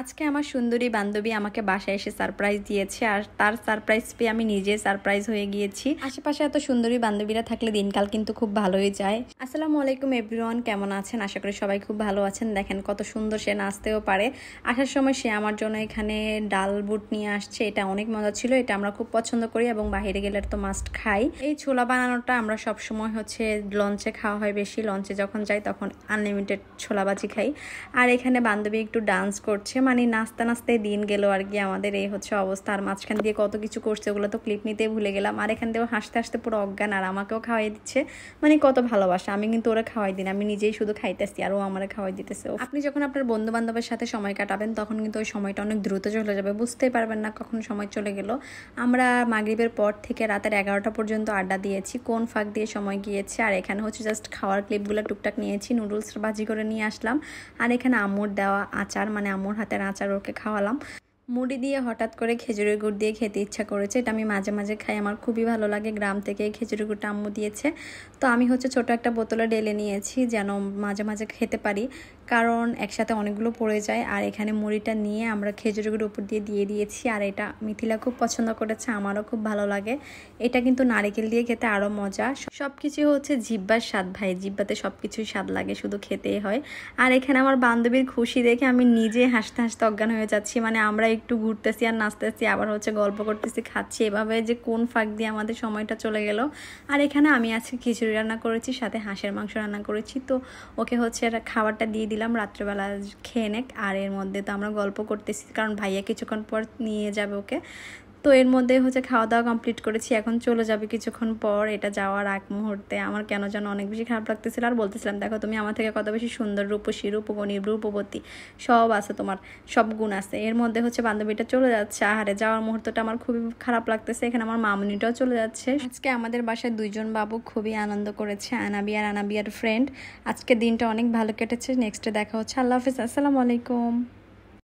আজকে আমার সুন্দরী বান্ধবী আমাকে বাসায় এসে সারপ্রাইজ দিয়েছে আর তার সারপ্রাইজ পেয়ে আমি নিজে সারপ্রাইজ হয়ে গিয়েছি। আশেপাশে এত সুন্দরী বান্ধবীরা থাকলে দিনকাল কিন্তু খুব ভালোই যায়। আসসালামু আলাইকুম এভরিওয়ান কেমন আছেন? আশা করি সবাই খুব ভালো আছেন। দেখেন কত সুন্দর সে নাচতেও পারে। আসার সময় সে আমার জন্য এখানে ডাল বুট নিয়ে আসছে। এটা অনেক মজা ছিল, এটা আমরা খুব পছন্দ করি এবং বাইরে গেলে তো মাস্ট খাই। এই ছোলা বানানোটা আমরা সব সময় হচ্ছে লঞ্চে খাওয়া হয় বেশি। লঞ্চে যখন যাই তখন আনলিমিটেড ছোলাবাজি খাই। আর এখানে বান্ধবী একটু ডান্স করছে। মানে নাস্তা নাচতে দিন গেল আর কি, আমাদের এই হচ্ছে অবস্থা। আর মাঝখান দিয়ে কত কিছু করছে ওগুলো তো ক্লিপ নিতে ভুলে গেলাম। আর এখান দিয়েও হাসতে হাসতে পুরো অজ্ঞান আর আমাকেও খাওয়াই দিচ্ছে। মানে কত ভালোবাসা, আমি কিন্তু ওরা খাওয়াই দিন আমি নিজেই শুধু খাইতেছি আর ও আমার খাওয়াই দিতেছে আপনি যখন আপনার বন্ধু বান্ধবের সাথে সময় কাটাবেন, তখন কিন্তু ওই সময়টা অনেক দ্রুত চলে যাবে, বুঝতেই পারবেন না কখন সময় চলে গেল। আমরা মাগরীবের পর থেকে রাতের এগারোটা পর্যন্ত আড্ডা দিয়েছি, কোন ফাঁক দিয়ে সময় গিয়েছে। আর এখানে হচ্ছে জাস্ট খাওয়ার ক্লিপগুলো টুকটাক নিয়েছি নুডলস ভাজি করে নিয়ে আসলাম। আর এখানে আমুর দেওয়া আচার মানে আমুর হাতের আচার ওকে খাওয়ালাম। মুড়ি দিয়ে হঠাৎ করে খেজুরের গুড় দিয়ে খেতে ইচ্ছা করেছে। এটা আমি মাঝে মাঝে খাই। আমার খুবই ভালো লাগে। গ্রাম থেকে খেজুরের গুড়টা আম্মু দিয়েছে। তো আমি হচ্ছে ছোট একটা বোতলে ডেলে নিয়েছি যেন মাঝে মাঝে খেতে পারি। কারণ একসাথে অনেকগুলো পড়ে যায়। আর এখানে মুড়িটা নিয়ে আমরা খেজুরের গুঁড়োর উপর দিয়ে দিয়ে দিয়েছি। আর এটা মিথিলা খুব পছন্দ করেছে। আমারও খুব ভালো লাগে। এটা কিন্তু নারিকেল দিয়ে খেতে আরও মজা। সব কিছু হচ্ছে জিব্বার স্বাদ ভাই। জিব্বাতে সব কিছুই স্বাদ লাগে। শুধু খেতেই হয়। আর এখানে আমার বান্ধবীর খুশি দেখে আমি নিজে হাসতে হাসতে অজ্ঞান হয়ে যাচ্ছি। মানে আমরা একটু ঘুরতেছি আর নাচতেছি, আবার হচ্ছে গল্প করতেছি, খাচ্ছি। এভাবে যে কোন ফাঁক দিয়ে আমাদের সময়টা চলে গেল। আর এখানে আমি আজকে খিচুড়ি রান্না করেছি, সাথে হাঁসের মাংস রান্না করেছি। তো ওকে হচ্ছে খাবারটা দিয়ে দিলাম রাত্রেবেলা খেয়ে নেক। আর এর মধ্যে তো আমরা গল্প করতেছি, কারণ ভাইয়া কিছুক্ষণ পর নিয়ে যাবে ওকে। তো এর মধ্যে হচ্ছে খাওয়া দাওয়া কমপ্লিট করেছি। এখন চলে যাবে কিছুক্ষণ পর। এটা যাওয়ার আগ মুহূর্তে। আমার কেন যেন অনেক বেশি খারাপ লাগতেছিল। আর বলতেছিলাম, দেখো, তুমি আমার থেকে কত বেশি সুন্দর রূপসী রূপবনী রূপবতী, সব আছে তোমার, সব গুণ আছে। এর মধ্যে হচ্ছে বান্ধবীটা চলে যাচ্ছে। আহারে, যাওয়ার মুহূর্তটা আমার খুবই খারাপ লাগতেছে। এখানে আমার মামনিটাও চলে যাচ্ছে। আজকে আমাদের বাসায় দুইজন বাবু খুবই আনন্দ করেছে, আনাবি আর আনাবিয়ার ফ্রেন্ড আজকে দিনটা অনেক ভালো কেটেছে। নেক্সটে দেখা হচ্ছে। আল্লাহ হাফিজ। আসসালামু আলাইকুম।